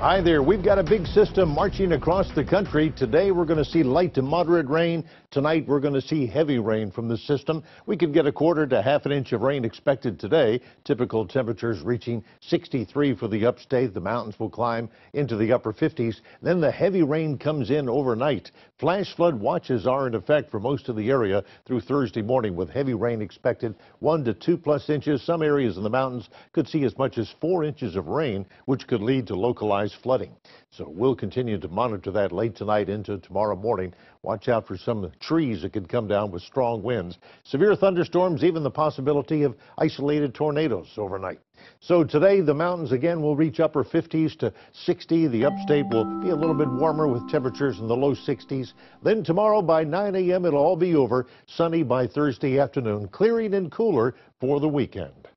Hi there. We've got a big system marching across the country. Today we're going to see light to moderate rain. Tonight we're going to see heavy rain from the system. We could get a quarter to half an inch of rain expected today. Typical temperatures reaching 63 for the upstate. The mountains will climb into the upper 50s. Then the heavy rain comes in overnight. Flash flood watches are in effect for most of the area through Thursday morning with heavy rain expected one to two plus inches. Some areas in the mountains could see as much as four inches of rain, which could lead to localized flooding. So we'll continue to monitor that late tonight into tomorrow morning. Watch out for some trees that could come down with strong winds. Severe thunderstorms, even the possibility of isolated tornadoes overnight. So today the mountains again will reach upper 50s to 60. The upstate will be a little bit warmer with temperatures in the low 60s. Then tomorrow by 9 a.m. it'll all be over. Sunny by Thursday afternoon, clearing and cooler for the weekend.